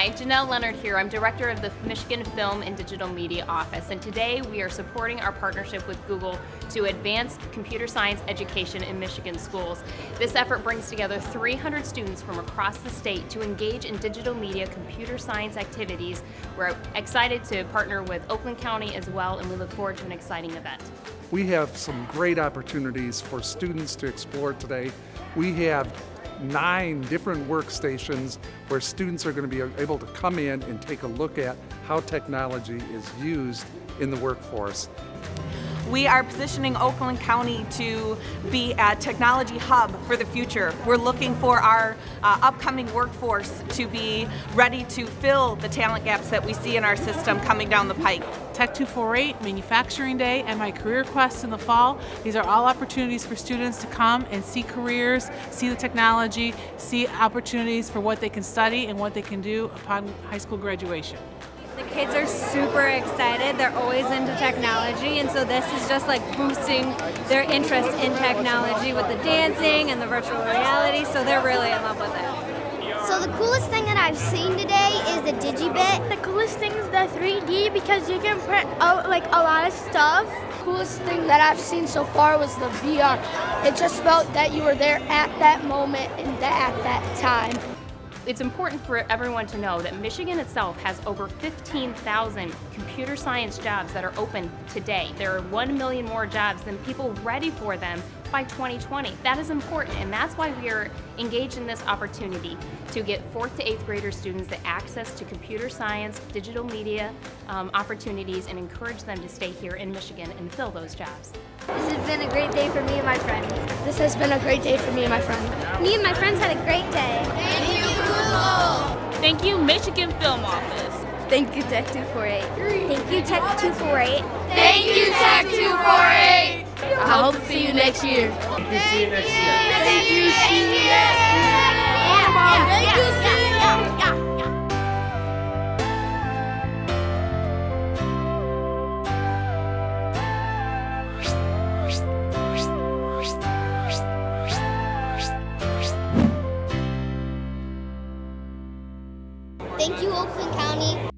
Hi, Janelle Leonard here. I'm director of the Michigan Film and Digital Media Office, and today we are supporting our partnership with Google to advance computer science education in Michigan schools. This effort brings together 300 students from across the state to engage in digital media computer science activities. We're excited to partner with Oakland County as well, and we look forward to an exciting event. We have some great opportunities for students to explore today. We have nine different workstations where students are going to be able to come in and take a look at how technology is used in the workforce. We are positioning Oakland County to be a technology hub for the future. We're looking for our uh, upcoming workforce to be ready to fill the talent gaps that we see in our system coming down the pike. Tech 248, Manufacturing Day, and Mi Career Quest in the fall. These are all opportunities for students to come and see careers, see the technology, see opportunities for what they can study and what they can do upon high school graduation. The kids are super excited. They're always into technology, and so this is just like boosting their interest in technology with the dancing and the virtual reality. So they're really in love with it. So the coolest thing that I've seen today is the Digibit. The coolest thing is the 3D because you can print out like a lot of stuff. The coolest thing that I've seen so far was the VR. It just felt that you were there at that moment and at that time it's important for everyone to know that Michigan itself has over 15,000 computer science jobs that are open today. There are 1 million more jobs than people ready for them by 2020. That is important, and that's why we are engaged in this opportunity to get fourth to eighth grader students the access to computer science, digital media um, opportunities, and encourage them to stay here in Michigan and fill those jobs. This has been a great day for me and my friends. This has been a great day for me and my friends. Me and my friends had a great day. Thank you, Google. Thank you, Michigan Film Office. Thank you, Tech 248. Thank you, Tech 248. Thank you, Tech 248. I hope to see you next year. Hope to see you next year. Thank you, see you next year. Yeah, yeah, yeah. Thank you, Oakland County.